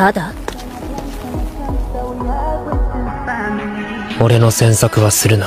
ただ。俺の詮索はするな。